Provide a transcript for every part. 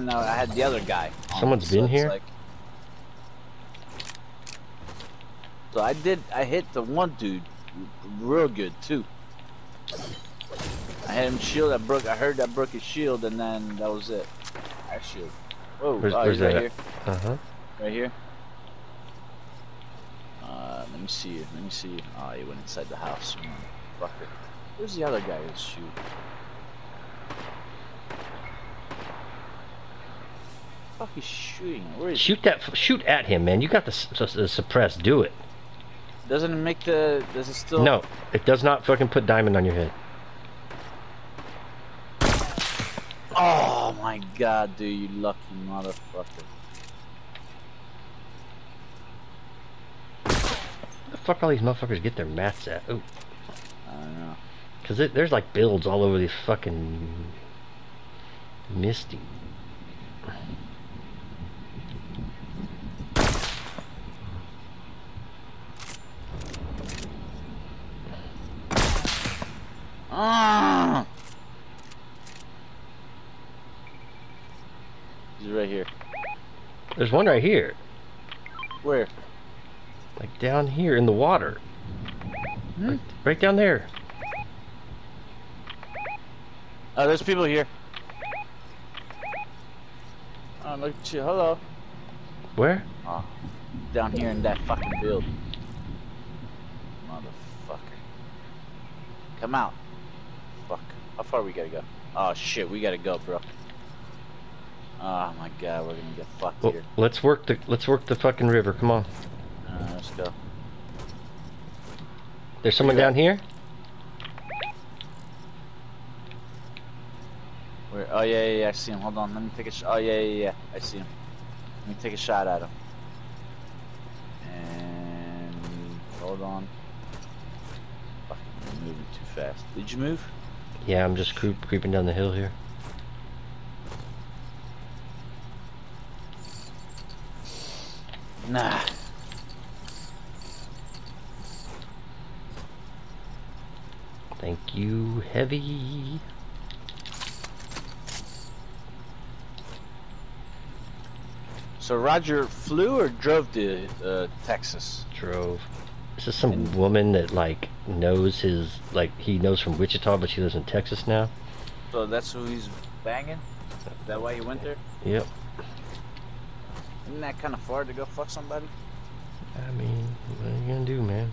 and uh, I had the other guy. on, Someone's so been here? like- So I did. I hit the one dude real good too. I had him shield. I broke. I heard that broke his shield, and then that was it. I shield. Whoa! Where's- oh, where's he's right that here. Uh huh. Right here. Uh, let me see you. Let me see you. Oh, he went inside the house. Fucker. Where's the other guy who's shooting? Fuck, he's shooting. Where is he? Shoot that. Shoot at him, man. You got the, the suppress. Do it. Doesn't it make the? Does it still? No, it does not fucking put diamond on your head. Oh my god, dude, you lucky motherfucker. Where the fuck all these motherfuckers get their mats at? Oh, I don't know. cause it, there's like builds all over these fucking misty. Ah! He's right here. There's one right here, Where? like down here in the water, Hmm? right, right down there. Oh, there's people here. Oh, look at you. Hello. Where? Oh, down here in that fucking build. Motherfucker. Come out. How far we gotta go? Oh shit, we gotta go, bro. Oh my god, we're gonna get fucked Well, here. let's work the let's work the fucking river. Come on. Uh, let's go. There's someone down here. Where? Oh yeah, yeah, yeah, I see him. Hold on, let me take a shot. Oh yeah, yeah, yeah, I see him. Let me take a shot at him. And hold on. Fuck, I'm moving too fast. Did you move? Yeah, I'm just creep, creeping down the hill here. Nah. Thank you, heavy. So Roger flew or drove to uh, Texas? Drove. Is this is some woman that like knows his like he knows from Wichita, but she lives in Texas now. So that's who he's banging? Is that why he went there? Yep. Isn't that kind of far to go fuck somebody? I mean, what are you gonna do, man?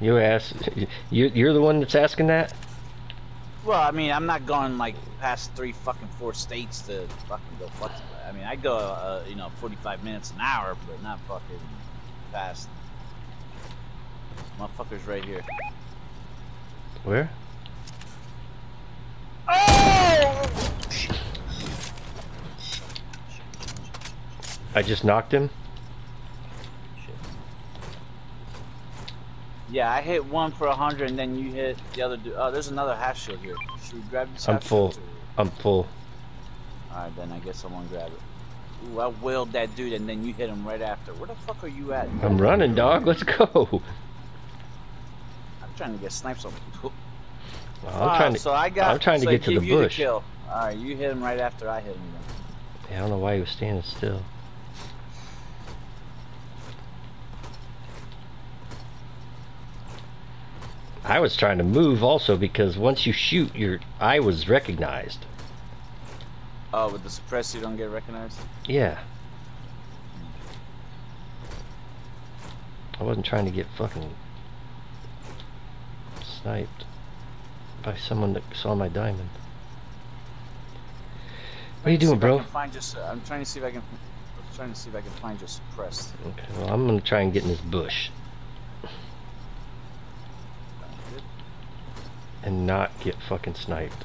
You ask. You you're the one that's asking that. Well, I mean, I'm not going like past three fucking four states to fucking go fuck somebody. I mean, I go, uh, you know, 45 minutes an hour, but not fucking past. Motherfuckers right here. Where? Oh! I just knocked him. Shit. Yeah, I hit one for a hundred, and then you hit the other dude. Oh, there's another half shield here. Should we grab this I'm full. I'm full. Alright, then I guess someone grab it. Ooh, I wailed that dude, and then you hit him right after. Where the fuck are you at? I'm running, dog. Let's go. I'm trying to get snipes on. Well, I'm Ah, trying to. So I got. I'm trying to so get to the give you bush. kill. All right, you hit him right after I hit him. Then. I don't know why he was standing still. I was trying to move also because once you shoot, your eye was recognized. Oh, with the suppress, you don't get recognized. Yeah. I wasn't trying to get fucking sniped by someone that saw my diamond. What are you doing, bro? Find just. I'm trying to see if I can. I'm trying to see if I can find your suppressed. Okay, well, I'm gonna try and get in this bush and not get fucking sniped.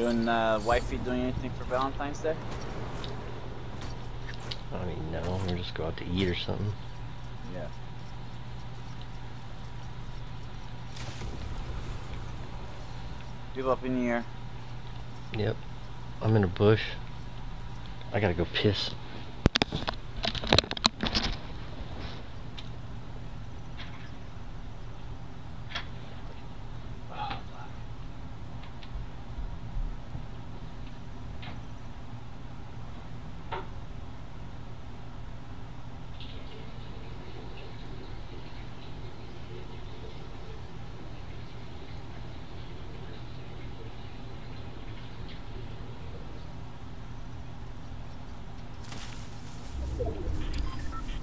You and uh, wifey doing anything for Valentine's Day? I don't even know. Or just go out to eat or something. Yeah. People up in the air. Yep. I'm in a bush. I gotta go piss.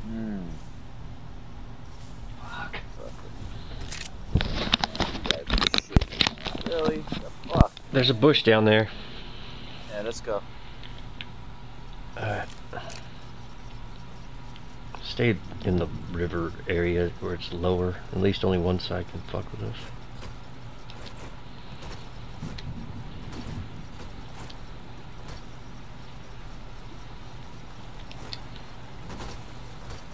Hmm. Fuck. Fuck. Shit. Really? The fuck? There's a bush down there. Yeah, let's go. Alright. Stay in the river area where it's lower. At least only one side can fuck with us.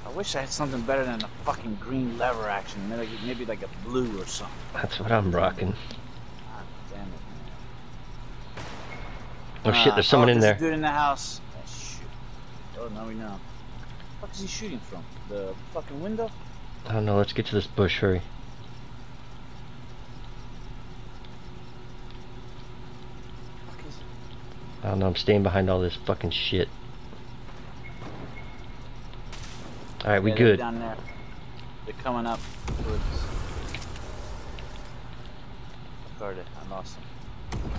I wish I had something better than a fucking green lever action. Maybe, maybe like a blue or something. That's what I'm rocking. God damn it, man. Oh shit, there's someone oh, in there. dude in the house. Oh, shit. Oh, now we know. What is he shooting from? The fucking window? I don't know, let's get to this bush, hurry. I don't know, I'm staying behind all this fucking shit. Alright, we Yeah, they're good. Down there. They're coming up towards. Guard it. I lost them.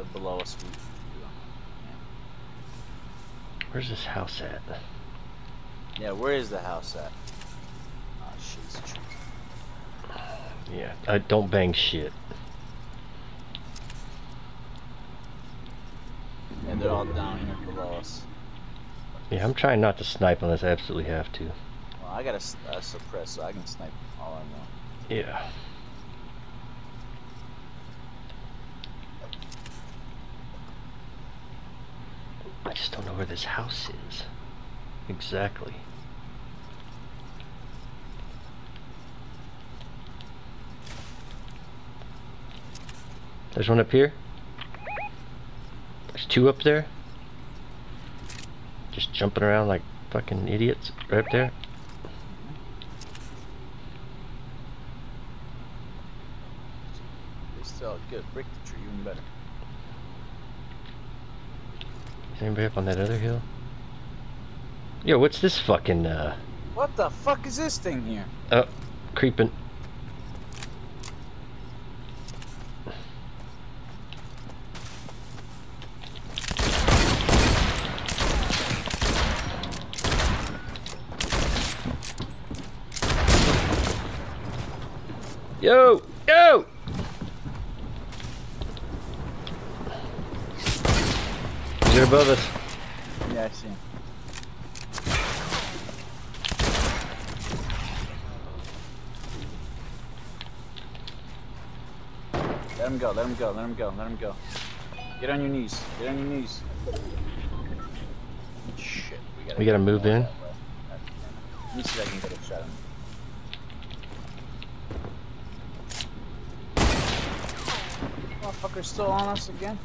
They're below us. Where's this house at? Yeah, where is the house at? Oh shit, a. Yeah, I don't bang shit. Yeah, they're all down here below us. Yeah, I'm trying not to snipe unless I absolutely have to. Well, I got a uh, suppress, so I can snipe all I know. Yeah. I just don't know where this house is. Exactly. There's one up here. There's two up there. Just jumping around like fucking idiots right up there. They still good. Break the tree even better. Is anybody up on that other hill? Yo, what's this fucking, uh, What the fuck is this thing here? oh, creeping. Yo! Yo! They're above us. Yeah, I see him. Let him go, let him go, let him go, let him go. Get on your knees, get on your knees. Shit, we gotta, We gotta move in. Let me see if I can get a shot. Motherfucker's still on us again?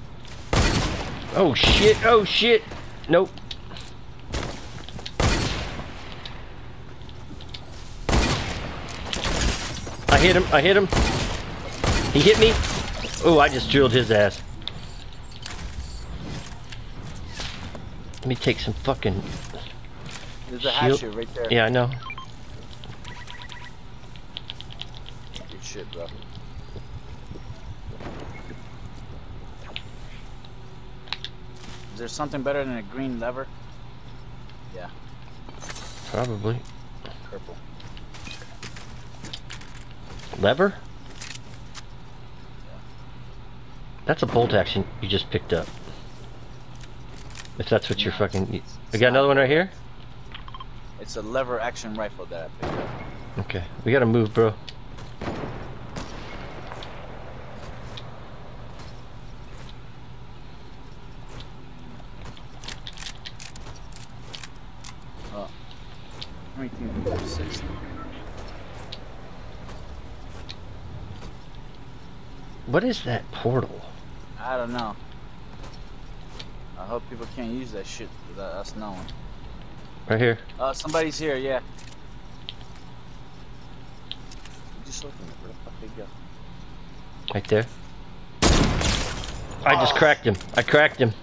Oh shit, oh shit. Nope. I hit him, I hit him. He hit me. Oh, I just drilled his ass. Let me take some fucking There's a Shield- hatchet right there. Yeah, I know. Good shit, bro. Is there something better than a green lever? Yeah, Probably. purple. Lever? That's a bolt action you just picked up. If that's what you're fucking. You, we got another one right here? It's a lever action rifle that I picked up. Okay. We gotta move, bro. Oh. How many teams we have? Six. What is that portal? I don't know. I hope people can't use that shit without us knowing. Right here. Uh, somebody's here, yeah. Just looking at where the fuck they go. Right there. I just Oh. cracked him. I cracked him.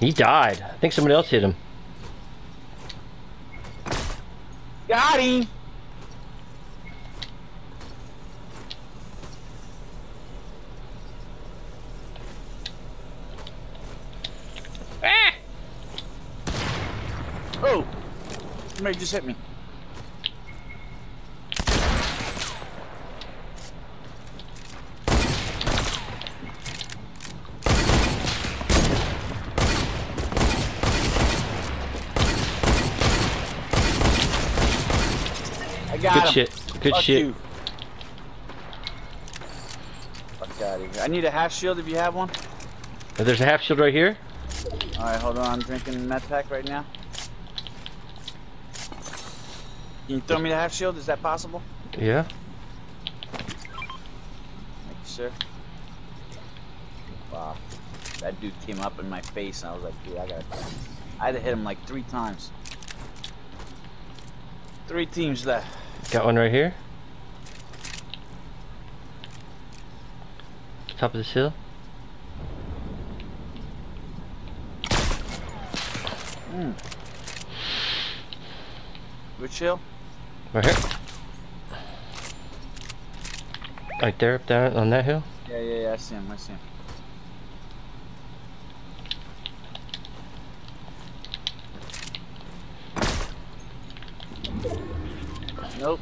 He died. I think somebody else hit him. Got him! Ah! Oh! Somebody just hit me. I got Good him. shit. Good Fuck shit. You. Fuck out of here. I need a half shield if you have one. Oh, There's a half shield right here. Alright, hold on. I'm drinking med pack right now. Can you throw me the half shield? Is that possible? Yeah. Thank you, sir. Wow. That dude came up in my face and I was like, dude, I gotta. I had to hit him like three times. Three teams left. Got one right here. Top of this hill. Mm. Which hill? Right here. Right there, up there on that hill. Yeah, yeah, yeah. I see him. I see him. Nope.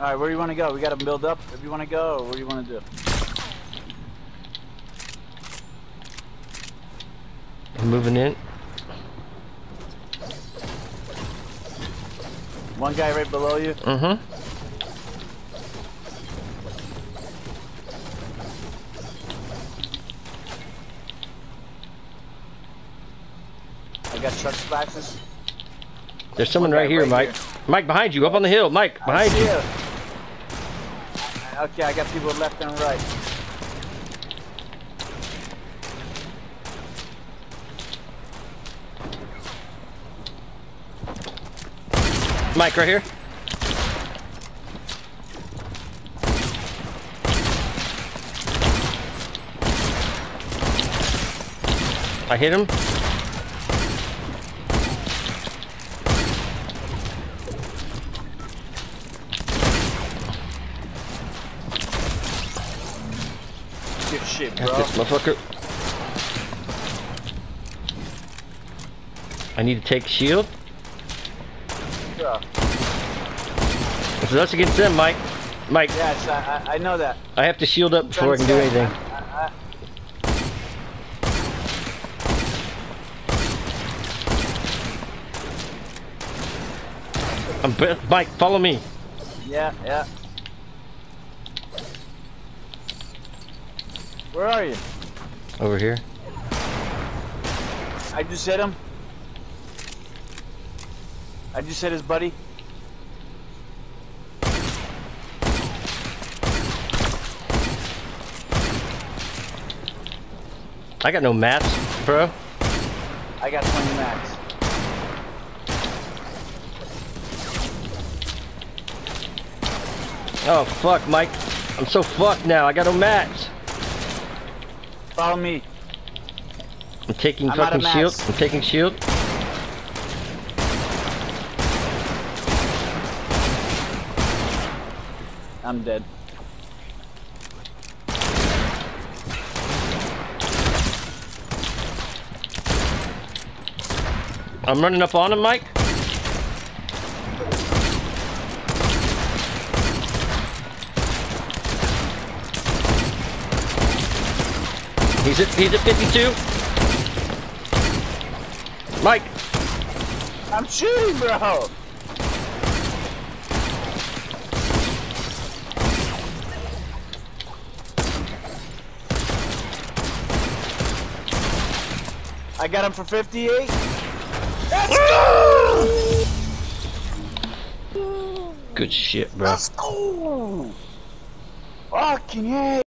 Alright, where do you want to go? We got to build up if you want to go, what do you want to do? I'm moving in. One guy right below you. Mm-hmm. I got truck splashes. There's someone One guy right here, right Mike. Mike, behind you, up on the hill. Mike, behind you. Okay, I got people left and right. Mike, right here. I hit him. Shit, bro. this motherfucker. I need to take shield. Yeah, It's us against them, Mike. Mike, Yes, I, I, I know that. I have to shield up before I can do anything. I, I, I'm Mike, follow me. yeah, yeah. Where are you? Over here. I just hit him. I just hit his buddy. I got no mats, bro. I got 20 max. Oh fuck, Mike. I'm so fucked now. I got no mats. Follow me. I'm taking I'm fucking shield. I'm taking shield. I'm dead. I'm running up on him, Mike. He's at he's at 52. Mike, I'm shooting, bro. I got him for 58. Let's go! good shit, bro. Let's go! Fucking yeah!